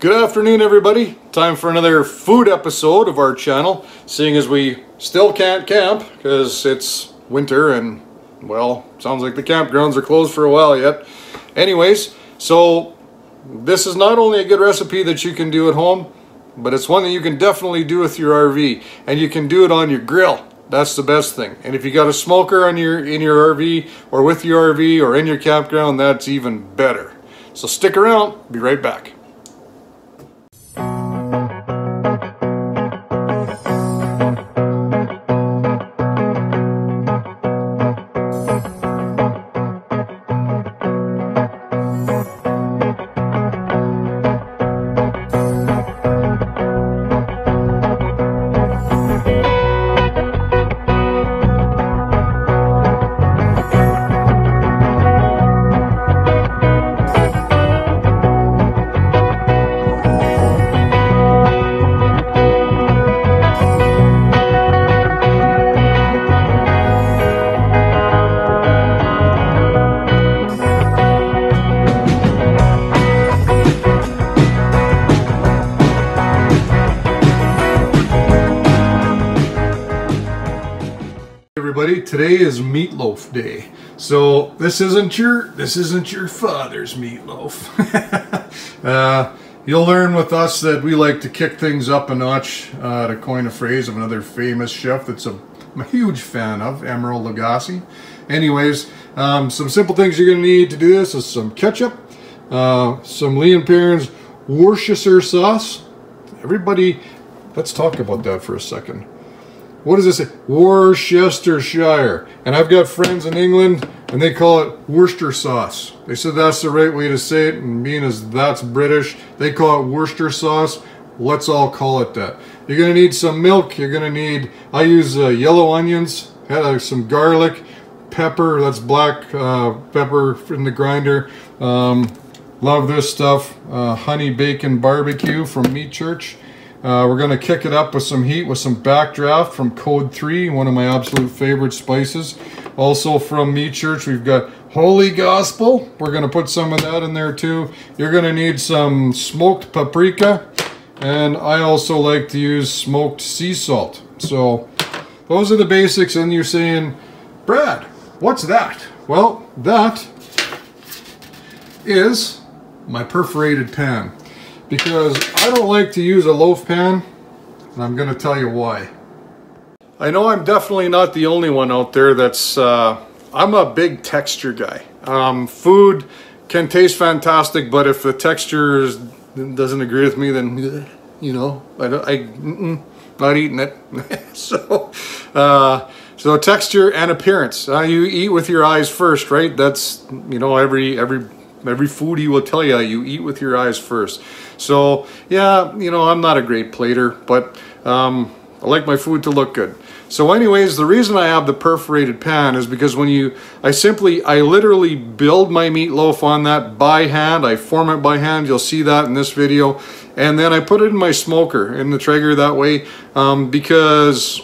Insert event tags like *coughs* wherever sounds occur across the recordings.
Good afternoon, everybody. Time for another food episode of our channel, seeing as we still can't camp because it's winter and, well, sounds like the campgrounds are closed for a while yet. Anyways, so this is not only a good recipe that you can do at home, but it's one that you can definitely do with your RV, and you can do it on your grill. That's the best thing. And if you got a smoker on your in your RV or with your RV or in your campground, that's even better. So stick around, be right back. Today is meatloaf day. So this isn't your this isn't your father's meatloaf. *laughs* Uh, you'll learn with us that we like to kick things up a notch uh, to coin a phrase of another famous chef that's a, I'm a huge fan of Emeril Lagasse. Anyways um, some simple things you're gonna need to do this is some ketchup uh, some Lea and Perrins Worcestershire sauce. Everybody let's talk about that for a second what does it say? Worcestershire. And I've got friends in England and they call it Worcester sauce. They said that's the right way to say it and being as that's British, they call it Worcester sauce. Let's all call it that. You're going to need some milk. You're going to need, I use uh, yellow onions, uh, some garlic, pepper, that's black uh, pepper in the grinder. Um, love this stuff. Uh, honey bacon barbecue from Meat Church. Uh, we're going to kick it up with some heat with some backdraft from Code 3, one of my absolute favorite spices. Also from Meat Church, we've got Holy Gospel. We're going to put some of that in there too. You're going to need some smoked paprika. And I also like to use smoked sea salt. So those are the basics. And you're saying, Brad, what's that? Well, that is my perforated pan because I don't like to use a loaf pan and I'm going to tell you why. I know I'm definitely not the only one out there that's, uh, I'm a big texture guy. Um, food can taste fantastic, but if the texture is, doesn't agree with me, then, you know, I, I mm -mm, not eating it. *laughs* so, uh, so texture and appearance. Uh, you eat with your eyes first, right? That's, you know, every, every Every foodie will tell you, you eat with your eyes first. So, yeah, you know, I'm not a great plater, but um, I like my food to look good. So anyways, the reason I have the perforated pan is because when you, I simply, I literally build my meatloaf on that by hand. I form it by hand. You'll see that in this video. And then I put it in my smoker in the Traeger that way um, because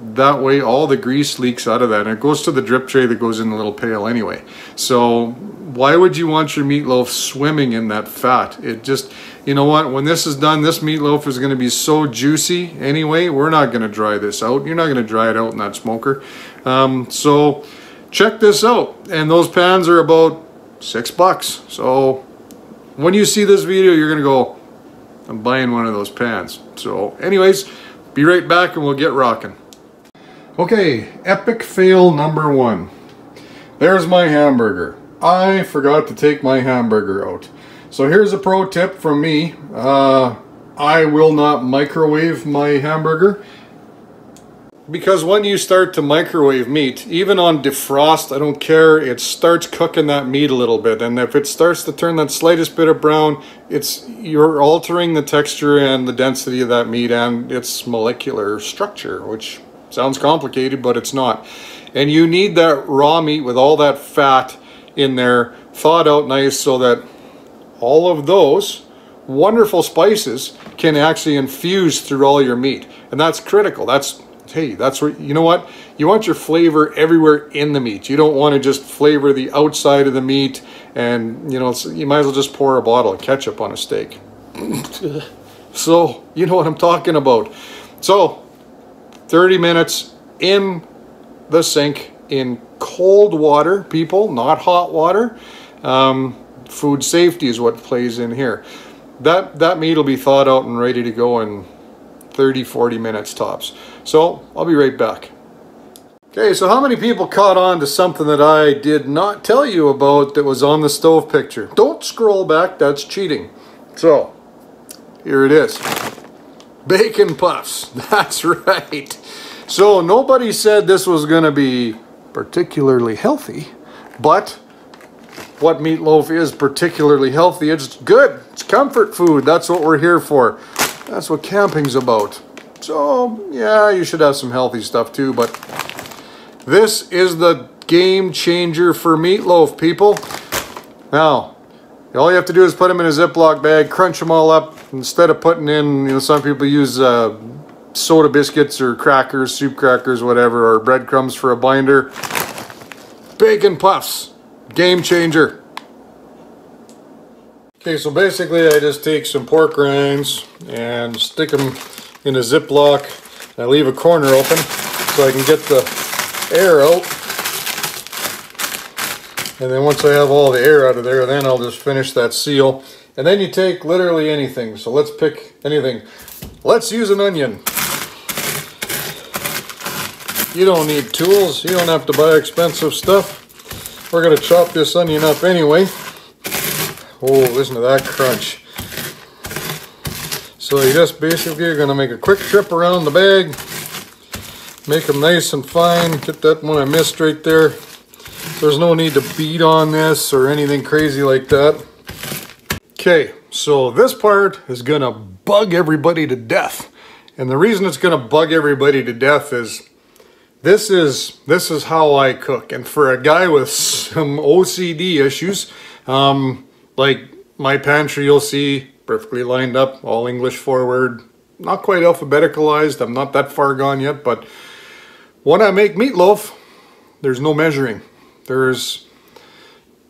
that way all the grease leaks out of that and it goes to the drip tray that goes in the little pail anyway. So why would you want your meatloaf swimming in that fat? It just, you know what, when this is done, this meatloaf is going to be so juicy anyway, we're not going to dry this out. You're not going to dry it out in that smoker. Um, so check this out. And those pans are about six bucks. So when you see this video, you're going to go, I'm buying one of those pans. So anyways, be right back and we'll get rocking. Okay, epic fail number one. There's my hamburger. I forgot to take my hamburger out. So here's a pro tip from me. Uh, I will not microwave my hamburger because when you start to microwave meat, even on defrost, I don't care, it starts cooking that meat a little bit. And if it starts to turn that slightest bit of brown, it's you're altering the texture and the density of that meat and its molecular structure, which sounds complicated, but it's not. And you need that raw meat with all that fat in there, thawed out nice so that all of those wonderful spices can actually infuse through all your meat. And that's critical. That's, hey, that's what, you know what? You want your flavor everywhere in the meat. You don't want to just flavor the outside of the meat and, you know, you might as well just pour a bottle of ketchup on a steak. *coughs* so you know what I'm talking about. So 30 minutes in the sink in cold water, people, not hot water. Um, food safety is what plays in here. That, that meat will be thawed out and ready to go in 30, 40 minutes tops. So I'll be right back. Okay, so how many people caught on to something that I did not tell you about that was on the stove picture? Don't scroll back, that's cheating. So, here it is. Bacon puffs, *laughs* that's right. So nobody said this was gonna be particularly healthy, but what meatloaf is particularly healthy, it's good, it's comfort food, that's what we're here for. That's what camping's about. So, yeah, you should have some healthy stuff too, but this is the game changer for meatloaf, people. Now, all you have to do is put them in a Ziploc bag, crunch them all up. Instead of putting in, you know, some people use uh, soda biscuits or crackers, soup crackers, whatever, or breadcrumbs for a binder. Bacon puffs, game changer. Okay, so basically I just take some pork rinds and stick them in a Ziploc. I leave a corner open so I can get the air out. And then once I have all the air out of there, then I'll just finish that seal. And then you take literally anything. So let's pick anything. Let's use an onion. You don't need tools. You don't have to buy expensive stuff. We're going to chop this onion up anyway. Oh, listen to that crunch. So you just basically are going to make a quick trip around the bag Make them nice and fine. Get that one I missed right there. There's no need to beat on this or anything crazy like that. Okay, so this part is gonna bug everybody to death. And the reason it's gonna bug everybody to death is this is this is how I cook. And for a guy with some OCD issues, um, like my pantry you'll see perfectly lined up, all English forward, not quite alphabeticalized. I'm not that far gone yet, but when I make meatloaf, there's no measuring. There's,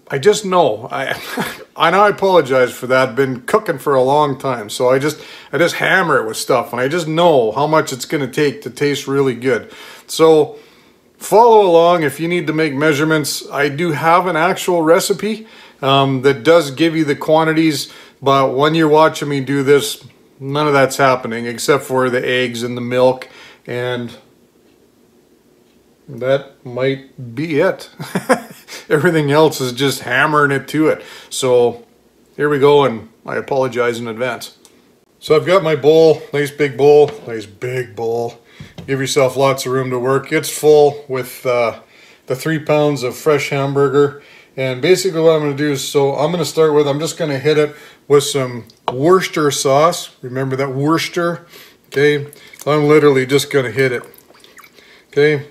I just know. I, *laughs* I know I apologize for that. Been cooking for a long time, so I just, I just hammer it with stuff, and I just know how much it's going to take to taste really good. So follow along if you need to make measurements. I do have an actual recipe um, that does give you the quantities, but when you're watching me do this, none of that's happening except for the eggs and the milk and that might be it. *laughs* Everything else is just hammering it to it. So here we go and I apologize in advance. So I've got my bowl, nice big bowl, nice big bowl. Give yourself lots of room to work. It's full with uh, the three pounds of fresh hamburger. And basically what I'm going to do is, so I'm going to start with, I'm just going to hit it with some Worcester sauce. Remember that Worcester? Okay, I'm literally just going to hit it. Okay,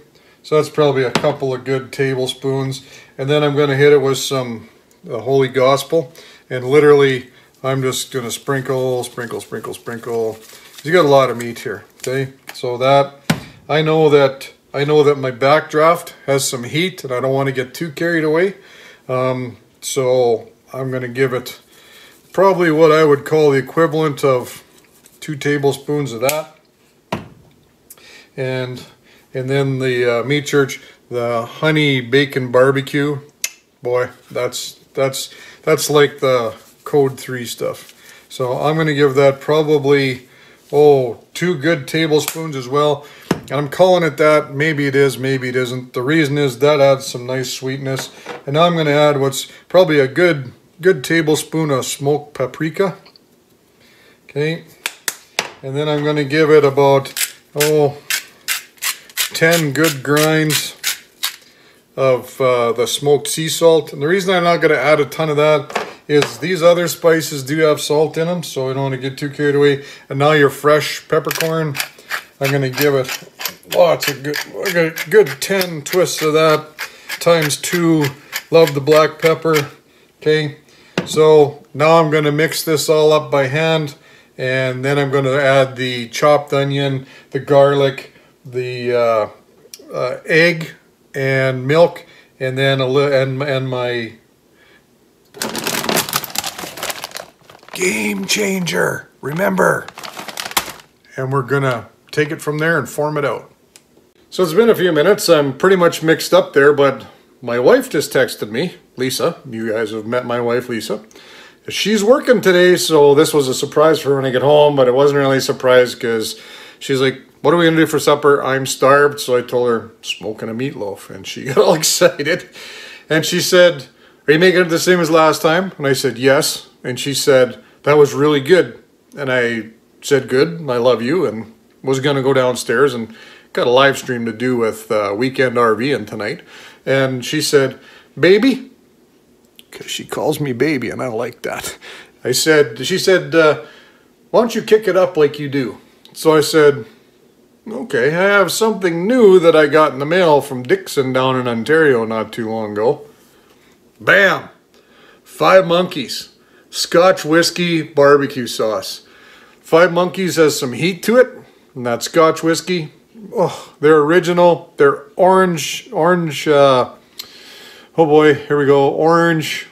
so that's probably a couple of good tablespoons. And then I'm going to hit it with some the Holy Gospel. And literally, I'm just going to sprinkle, sprinkle, sprinkle, sprinkle. You got a lot of meat here, okay? So that, I know that, I know that my backdraft has some heat and I don't want to get too carried away. Um, so I'm going to give it probably what I would call the equivalent of two tablespoons of that. And and then the uh, meat church, the honey bacon barbecue. Boy, that's that's that's like the code three stuff. So I'm going to give that probably, oh, two good tablespoons as well. And I'm calling it that. Maybe it is, maybe it isn't. The reason is that adds some nice sweetness. And now I'm going to add what's probably a good, good tablespoon of smoked paprika. Okay. And then I'm going to give it about, oh, 10 good grinds of uh, the smoked sea salt. And the reason I'm not going to add a ton of that is these other spices do have salt in them, so I don't want to get too carried away. And now your fresh peppercorn, I'm going to give it lots of good, a good 10 twists of that times two. Love the black pepper. Okay, so now I'm going to mix this all up by hand, and then I'm going to add the chopped onion, the garlic, the uh, uh, egg and milk and then a and, and my Game changer. Remember. And we're gonna take it from there and form it out. So it's been a few minutes. I'm pretty much mixed up there, but my wife just texted me, Lisa. You guys have met my wife, Lisa. She's working today, so this was a surprise for her when I get home, but it wasn't really a surprise because she's like, what are we gonna do for supper? I'm starved. So I told her, smoking a meatloaf. And she *laughs* got all excited. And she said, are you making it the same as last time? And I said, yes. And she said, that was really good. And I said, good, I love you. And was gonna go downstairs and got a live stream to do with uh, Weekend RV tonight. And she said, baby, because she calls me baby and I like that. I said, she said, uh, why don't you kick it up like you do? So I said, Okay, I have something new that I got in the mail from Dixon down in Ontario not too long ago. Bam! Five Monkeys. Scotch whiskey barbecue sauce. Five Monkeys has some heat to it, and that Scotch whiskey, oh, they're original. They're orange, orange, uh, oh boy, here we go, orange.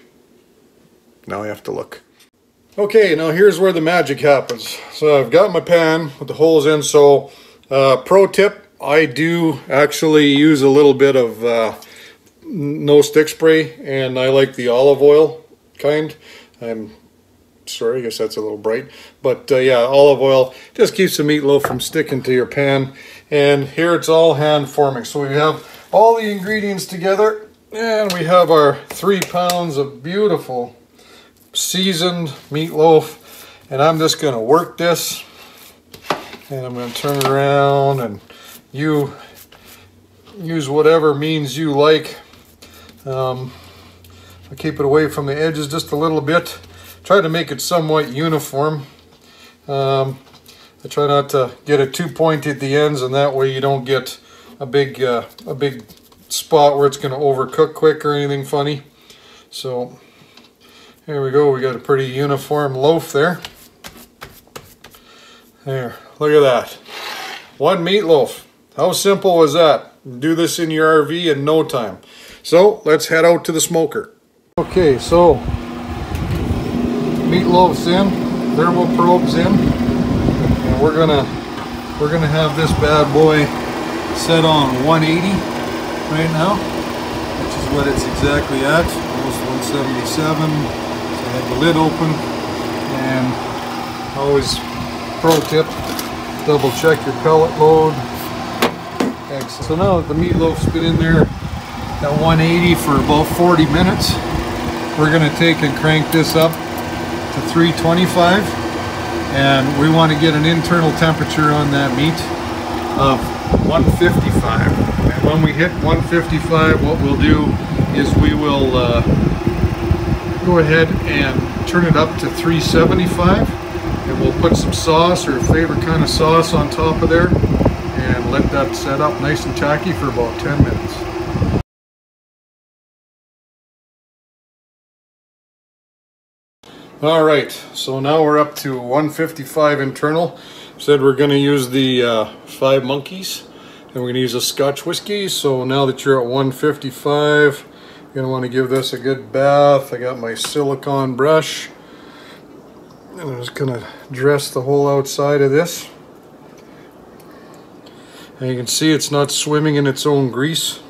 Now I have to look. Okay, now here's where the magic happens. So I've got my pan with the holes in, so uh, pro tip, I do actually use a little bit of uh, no stick spray and I like the olive oil kind. I'm sorry, I guess that's a little bright. But uh, yeah, olive oil just keeps the meatloaf from sticking to your pan. And here it's all hand forming. So we have all the ingredients together and we have our three pounds of beautiful seasoned meatloaf. And I'm just gonna work this and I'm going to turn it around and you use whatever means you like. Um, I keep it away from the edges just a little bit. Try to make it somewhat uniform. Um, I try not to get it too pointy at the ends and that way you don't get a big uh, a big spot where it's going to overcook quick or anything funny. So here we go. We got a pretty uniform loaf there. There. Look at that. One meatloaf. How simple was that? Do this in your RV in no time. So let's head out to the smoker. Okay, so meatloaf's in, thermal probe's in, and we're gonna we're gonna have this bad boy set on 180 right now, which is what it's exactly at, almost 177. Have the lid open, and always pro tip, double check your pellet load. Excellent. So now that the meatloaf's been in there at 180 for about 40 minutes, we're going to take and crank this up to 325 and we want to get an internal temperature on that meat of 155 and when we hit 155 what we'll do is we will uh, go ahead and turn it up to 375 and we'll put some sauce or favorite kind of sauce on top of there and let that set up nice and tacky for about 10 minutes. All right, so now we're up to 155 internal. Said we're going to use the uh, Five Monkeys and we're going to use a Scotch whiskey. So now that you're at 155, to want to give this a good bath. I got my silicone brush and I'm just to dress the whole outside of this. And you can see it's not swimming in its own grease.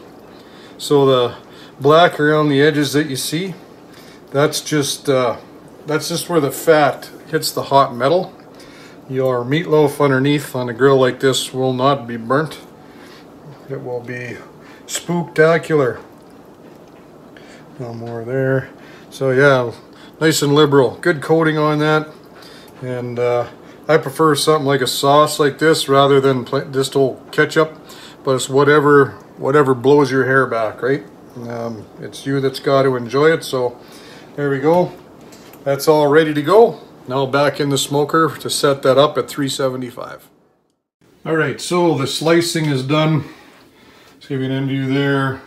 So the black around the edges that you see, that's just uh, that's just where the fat hits the hot metal. Your meatloaf underneath on a grill like this will not be burnt. It will be spooktacular. No more there. So yeah, nice and liberal. Good coating on that. And uh, I prefer something like a sauce like this rather than just old ketchup. But it's whatever whatever blows your hair back, right? Um, it's you that's got to enjoy it. So there we go. That's all ready to go. Now back in the smoker to set that up at 375. All right, so the slicing is done. Let's give you an end view there.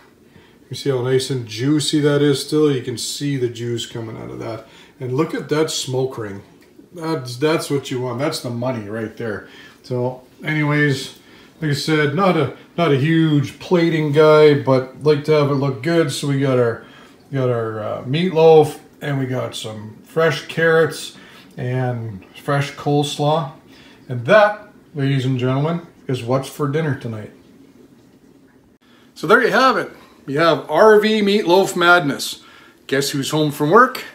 You see how nice and juicy that is still? You can see the juice coming out of that. And look at that smoke ring. That's, that's what you want. That's the money right there. So anyways, like I said, not a not a huge plating guy, but like to have it look good. So we got our got our uh, meatloaf and we got some fresh carrots and fresh coleslaw. And that, ladies and gentlemen, is what's for dinner tonight. So there you have it. You have RV Meatloaf Madness. Guess who's home from work? *laughs*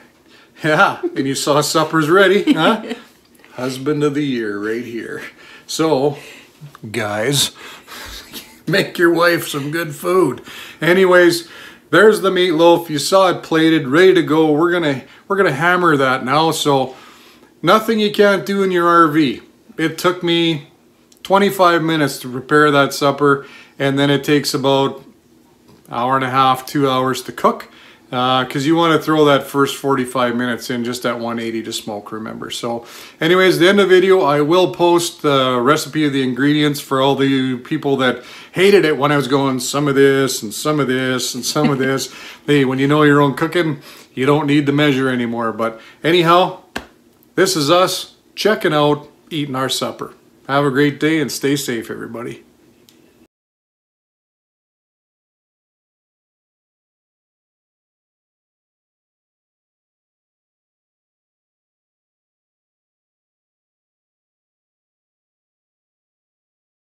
Yeah, and you saw supper's ready, huh? *laughs* Husband of the year right here. So, guys, *laughs* make your wife some good food. Anyways, there's the meatloaf. You saw it plated, ready to go. We're gonna we're gonna hammer that now. So nothing you can't do in your RV. It took me 25 minutes to prepare that supper, and then it takes about hour and a half, two hours to cook because uh, you want to throw that first 45 minutes in just at 180 to smoke, remember. So anyways, the end of the video, I will post the recipe of the ingredients for all the people that hated it when I was going some of this and some of this and some of this. *laughs* hey, when you know your own cooking, you don't need to measure anymore. But anyhow, this is us checking out, eating our supper. Have a great day and stay safe, everybody.